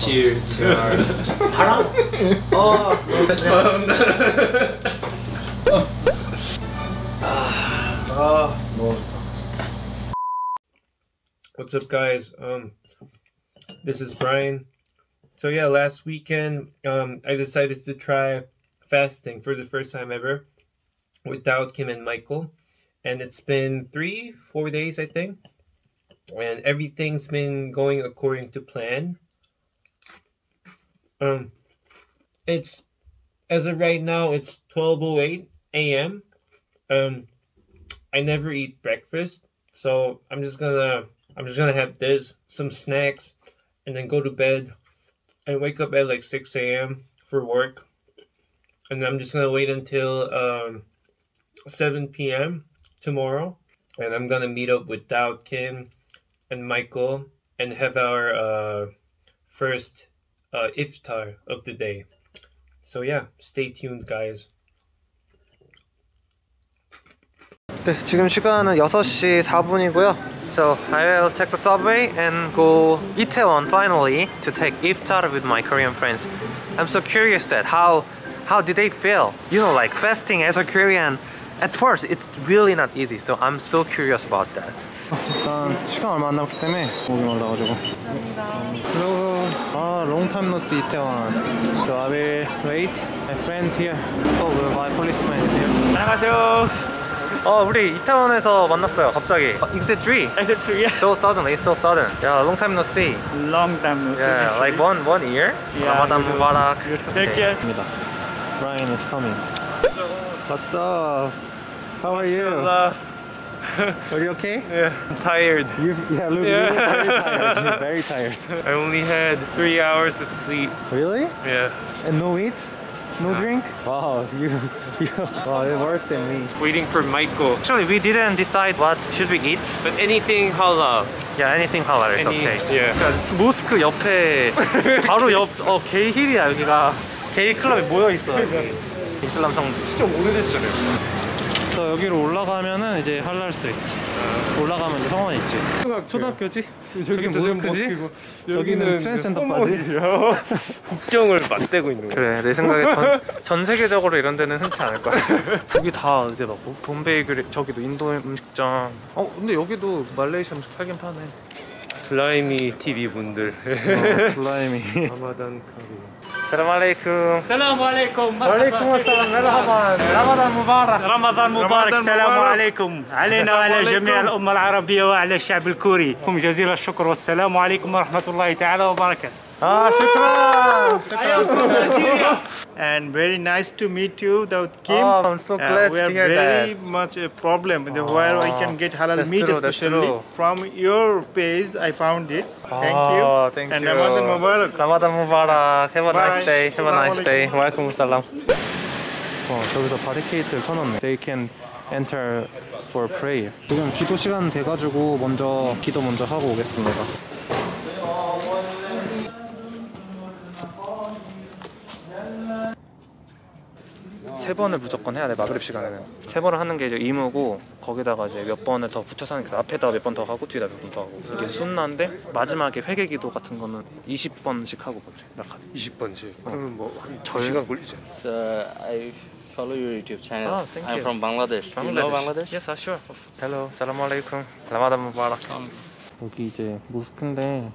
Cheers. Cheers. Oh. oh What's up, guys? Um, this is Brian. So yeah, last weekend, um, I decided to try fasting for the first time ever without Kim and Michael, and it's been three, four days, I think, and everything's been going according to plan um, it's as of right now, it's twelve oh eight a.m. Um, I never eat breakfast, so I'm just gonna I'm just gonna have this, some snacks, and then go to bed and wake up at like 6 a.m. for work. And I'm just gonna wait until um, 7 p.m. tomorrow. And I'm gonna meet up with Dao Kim and Michael and have our uh, first uh, iftar of the day. So yeah, stay tuned, guys. 네, 지금 시간은 6시 4분이고요. So I will take the subway and go Itaewon finally to take iftar with my Korean friends. I'm so curious that how how did they feel? You know, like fasting as a Korean. At first, it's really not easy. So I'm so curious about that. 일단 시간 얼마 안 남았기 때문에 목이 말라가지고. Hello. 아, long time no see Itaewon. So I will wait. My friends here. Oh, my policeman is here. 안녕하세요. 어 우리 이태원에서 만났어요 갑자기 Exit 3 Exit 2, yeah. So sudden, it's so sudden Yeah, long time no see Long time no see. Yeah, like one one year Yeah, Ramadan you. Mubarak. Take care. Brian is coming What's up? How are you? Uh, Are you okay? yeah. I'm tired. You, yeah, look, Yeah. you look very tired You're very tired I only had three hours of sleep. Really? Yeah. And no eat? No drink? Wow, you, you wow, it's worse than me Waiting for Michael. Actually, we didn't decide what should we eat But anything halal. Yeah, anything halal is Any- okay. yeah. 그러니까 모스크 옆에 바로 옆, 어 게이 힐이야 여기가. 게이 클럽이 모여 있어. 이슬람 성지. 진짜 오래됐잖아요. 저 여기로 올라가면은 이제 할랄 street. 올라가면 이제 성원 있지. 초등학교지? 저기 모스크지? 저기는 트랜스젠더바지? 국경을 맞대고 있는 거야. 그래 내 생각에 전, 전 세계적으로 이런 데는 흔치 않을 거야. 여기 다 이제 막 봄베이 그릴 저기도 인도 음식점. 어 근데 여기도 말레이시아 음식 팔긴 파네. 블라이미 TV 분들. 블라이미. 라마단 카리. السلام عليكم السلام عليكم وعليكم السلام مرحبا رمضان مبارك رمضان مبارك السلام. عليكم علينا وعلى جميع عليكم. الأمة العربية وعلى الشعب الكوري جزيل الشكر والسلام عليكم ورحمة الله تعالى وبركاته Ah, shukran. shukran. and very nice to meet you, Daud Kim. Oh, I'm so glad uh, We are very that. much a problem oh, where I can get halal that's meat true, especially. From your page, I found it. Thank oh, you. Thank and you. Ramadan Mubarak. Ramadan Mubarak. Have a Bye. nice day. Have a nice day. Walaikum salam. 어, 저기서 바리케이트를 쳐놓네. They can enter for prayer. 지금 기도 시간 돼가지고 먼저 기도 먼저 하고 오겠습니다. 세 번을 무조건 해야 돼 마그립 시간에는 세 번을 하는 게 이제 의무고 거기다가 이제 몇 번을 더 붙여서 하는 게 앞에다 몇 번 더 하고 뒤에다 몇 번 더 하고 이게 순나인데 마지막에 회개 기도 같은 거는 20번씩 하고 그래 라카 20번씩. 그러면 뭐한 절- 2시간 걸리잖아. So I follow your YouTube channel. Oh, thank I'm you. from Bangladesh. You know Bangladesh? Yes, uh, sure. Hello, 사람 알레이쿰. 라마단 무바락. 여기 이제 모스크인데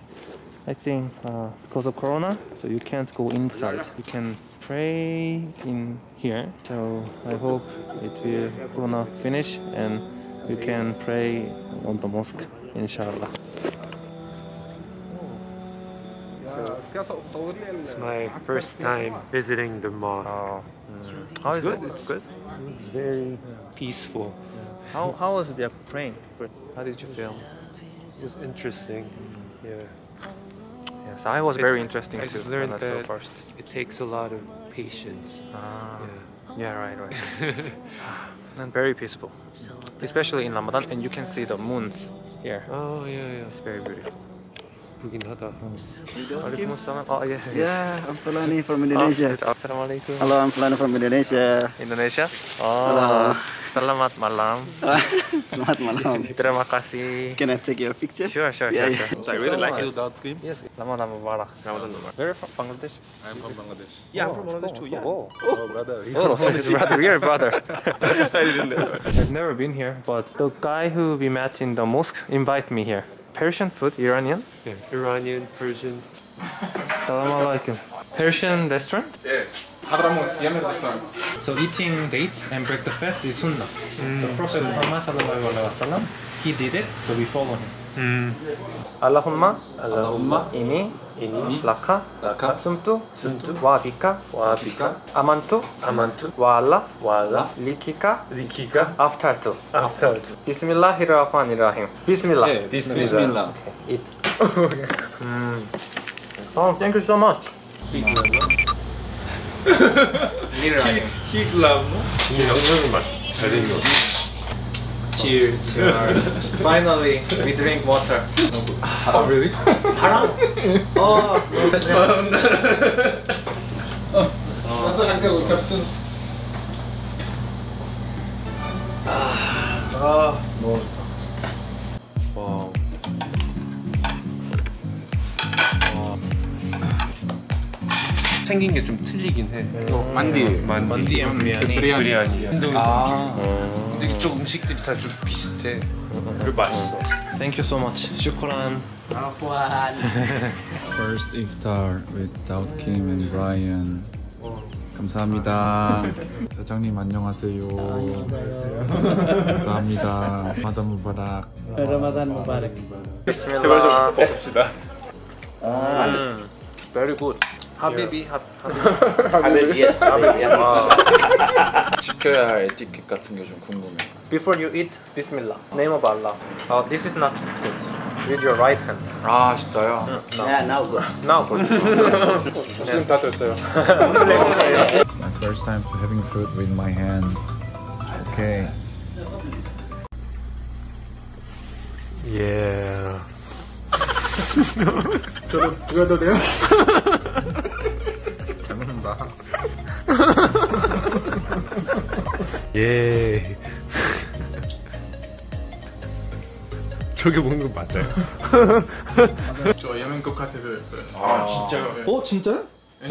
I think uh, because of corona, so you can't go inside. You can pray in here. So I hope it will corona finish and you can pray on the mosque, inshallah. It's my first time visiting the mosque. Uh, mm, how is it? It's good. It's very peaceful. How how was the praying? How did you feel? It was interesting. Yeah. Yes, I was It- very interesting I too. just learned I saw that first. it takes a lot of patience. Ah. Yeah. Yeah, right, right. and very peaceful, especially in Ramadan, and you can see the moons here. Oh yeah, yeah. It's very beautiful. mungkin ada. Waalaikumsalam. Oh iya. ya, yeah. Yes. Yeah, I'm Fulani from oh, Indonesia. Oh, Assalamualaikum. Halo, I'm Fulani from Indonesia. Indonesia. Oh. Hello. Selamat malam. Selamat malam. Terima kasih. Can I take your picture? Sure, sure, yeah, sure. Yeah. So I really like it. Dark cream. Yes. Ramadan Mubarak. Ramadan Mubarak. Where from Bangladesh? I'm from Bangladesh. Yeah, I'm from Bangladesh too. Yeah. Oh, oh brother. Oh, his brother. We are brother. I didn't know. I've never been here, but the guy who we met in the mosque invited me here. Persian food, Iranian? Yeah, Iranian, Persian. Salam alaikum. Persian restaurant? Yeah. So eating dates and break the fast is sunnah. Mm. The Prophet Muhammad he did it, so we follow him. Mm. Allahumma. Allahumma. Ini. Ini. Laka. Laka. Sumtu. Sumtu. Wabika. Wabika. Amantu. Amantu. Wala. Wala. Likika. Likika. After tu after Bismillahirrahmanirrahim. Bismillah. Yeah, Bismillah, Bismillah. Okay. it. Mm. oh thank you so much. Hiklam Hiklam Hiklam Hiklam Hiklam Cheers. Cheers. Finally, we drink water. Oh, really? 하람? 어. 아, 너무 좋다. Wow. 생긴 게 좀 틀리긴 해. 만디. 만디. 만디 and 비리아니. 비리아니. 아. 이쪽 음식들이 다 좀 비슷해. 그리고 맛있어. Thank you so much. شكرا. First iftar with Daud Kim and Brian. 감사합니다. 사장님 안녕하세요. 감사합니다. 마담 무바락. Ramadan Mubarak. 제발 좀 먹읍시다. 음, very good. 하비비, 하, 하비비. 지켜야 할 에티켓 같은 게 좀 궁금해. Before you eat, Bismillah. Name of Allah. Uh, this is not good. With your right hand. 아 진짜요? Yeah, now good. Now good. 지금 다 됐어요. It's my first time to having food with my hand. Okay. 예. 저도 들어도 돼요? 잘 먹는다. 예. 저게 먹는 거 맞아요? 저 예멘 것 카테고리였어요. 아 진짜요? 어 진짜요?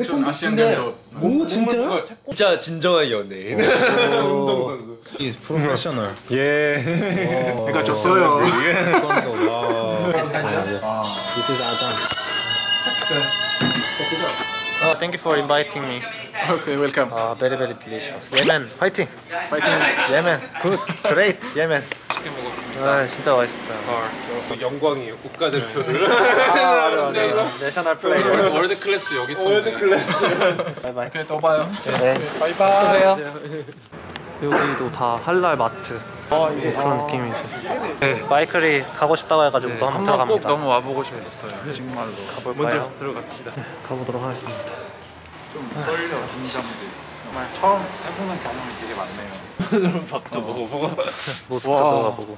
전 아시안 게임도 오 진짜요? 진짜 진정한 연예인. 프로페셔널. 예. 그러니까 졌어요. This is Ajahn. Oh, thank you for inviting me. Okay welcome. Uh, very very delicious. 예멘, 파이팅. 파이팅. 예멘, good, great. 예멘. 맛있게 먹었습니다. 아, 진짜 맛있어요. 영광이에요. 국가 대표를. National player. World class 여기 있었네. Bye bye. Okay 또 봐요. 네. Bye bye. 여기도 다 할랄 마트. 뭐 그런 느낌이지. 네. 마이클이 가고 싶다고 해가지고 또 한번 들어갑니다. 너무 와보고 싶었어요. 정말로. 가볼까요? 먼저 들어갑시다. 가보도록 하겠습니다. 좀 떨려 긴장돼. 정말 처음 해보는 경험이 되게 많네요. 밥도 먹어보고. 모스크도 와. 가보고.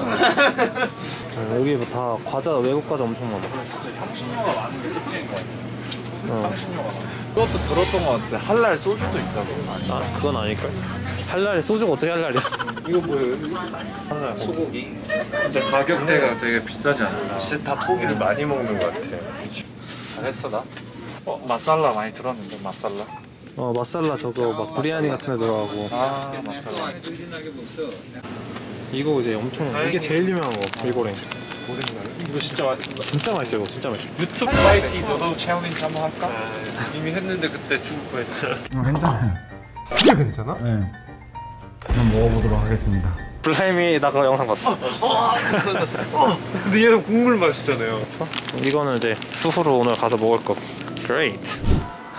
아, 여기 뭐다 과자 외국 과자 엄청 많아. 그것도 들었던 것 같아. 할랄 소주도 있다고. 아 그건 아닐걸? 할랄에 소주가 어떻게 할랄이야? 이거 뭐예요? 할랄 소고기. 근데 가격대가 되게 비싸지 않나? 진짜 닭고기를 많이 먹는 것 같아. 잘했어 나. 어 마살라 많이 들었는데 마살라. 어 마살라 저거 막 브리아니 같은 애 들어가고 아 마살라. 이거 이제 엄청 이게 제일 유명한 거 불고랭 이거 진짜 맛있어. 진짜 맛있어요 이거 진짜 맛있어 YouTube spicy noodle Challenge 한번 할까? 이미 했는데 그때 죽을 뻔했잖아. 어, 괜찮아요. 진짜 괜찮아? 네. 한번 먹어보도록 하겠습니다. 브라이언이 나 그거 영상 봤어. 근데 얘는 국물 맛있잖아요. 이거는 이제 수후로 오늘 가서 먹을 거. Great.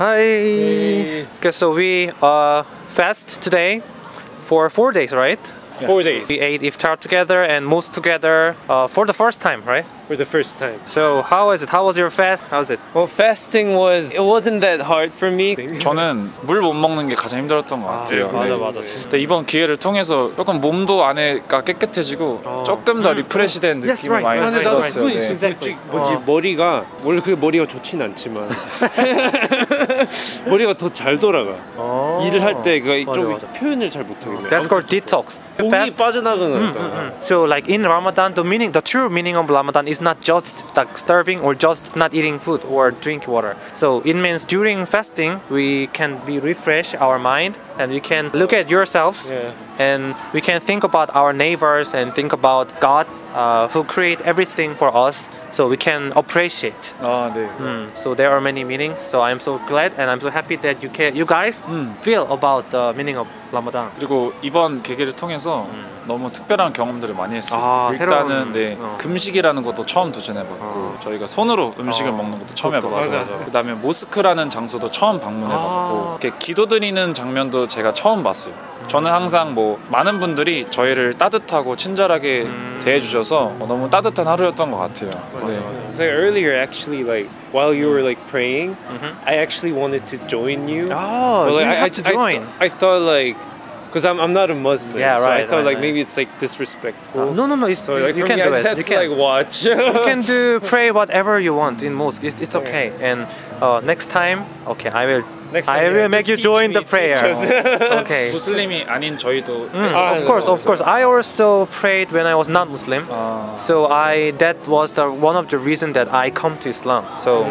Hi. Okay, so we uh fast today for four days, right? Four days We ate iftar together and mosque together uh, for the first time, right? For the first time. So how is it? How was your fast? How's it? Well, fasting was it wasn't that hard for me. 저는 물 못 먹는 게 가장 힘들었던 것 같아요. 맞아 네. 맞아. 근데 이번 기회를 통해서 조금 몸도 안에가 깨끗해지고 조금 더 리프레시된 느낌을 많이 right, 받았어요. 네. 솔직히 뭐지 머리가 원래 그 머리가 좋진 않지만 머리가 더 잘 돌아가. 일을 할 때그 맞아, 좀 맞아. 표현을 잘 못하겠네. That's called detox. 공이 Fast 빠져나가니까. So like in Ramadan, the meaning, the true meaning of Ramadan is not just like starving or just not eating food or drink water. So it means during fasting we can be refresh our mind and we can look at yourselves Yeah. And we can think about our neighbors and think about God uh, who create everything for us. So we can appreciate. 아, 네. Mm, so there are many meanings. So I'm so glad and I'm so happy that you can, you guys 음. feel about the meaning of Ramadan. 그리고 이번 계기를 통해서 너무 특별한 경험들을 많이 했어요. 아, 일단은 새로운, 네, 어. 금식이라는 것도 처음 도전해봤고 저희가 손으로 음식을 어, 먹는 것도 처음 해봤고 맞아. 그다음에 모스크라는 장소도 처음 방문해봤고 아. 이렇게 기도 드리는 장면도 제가 처음 봤어요. 저는 항상 뭐 많은 분들이 저희를 따뜻하고 친절하게 음. 대해주셔서 너무 따뜻한 하루였던 것 같아요. 네. So earlier, actually, like while you were like praying, Mhm. I actually wanted to join you. Oh, But, like, you I, have I, to I- join. I, thought like, because I'm, I'm not a Muslim. Yeah, so right, I thought right, like right. maybe it's like disrespectful. no, no, no. It's, So like you for can me, do I just it. had You to can. like watch. you can do pray whatever you want in mosque. It's, it's okay. And uh, next time, okay, I will. Next I time, will yeah, make just you teach join me, the prayer. teach us. okay. 무슬림이 아닌 저희도 Mm, Ah, of course, no, of course. I also prayed when I was not Muslim. 아, So I that was the one of the reason that I come to Islam. So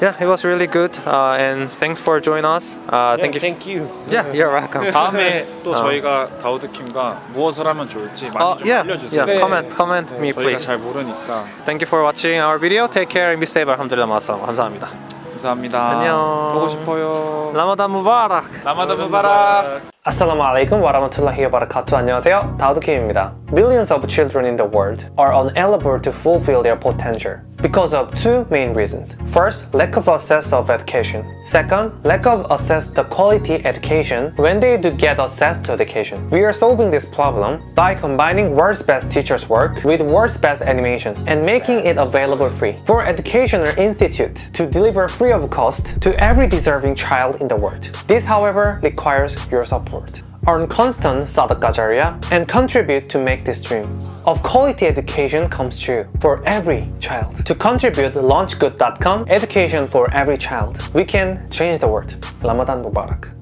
yeah, it was really good. Uh, and thanks for joining us. Uh, thank you. Thank you. Yeah, you're welcome. 다음에 또 어. 저희가 다우드 킴과 무엇을 하면 좋을지 많이 Uh, 좀 yeah, 알려주세요. yeah. Comment, comment me, 저희가 please. 잘 모르니까 Thank you for watching our video. Take care and be safe. 알함드릴라 마살람. 감사합니다. 감사합니다. 안녕. 보고 싶어요. 라마단 무바락. 라마단 무바락. Assalamu alaikum wa rahmatullahi wa barakatuh. 안녕하세요. 다우드 킴입니다. Millions of children in the world are unable to fulfill their potential because of two main reasons. First, lack of access of education. Second, lack of access to quality education when they do get access to education. We are solving this problem by combining world's best teachers work with world's best animation and making it available free for Educational Institute to deliver free of cost to every deserving child in the world. This, however, requires your support. Earn constant sadaqah jariyah and contribute to make this dream of quality education comes true for every child. To contribute, launchgood.com education for every child. We can change the world. Ramadan Mubarak.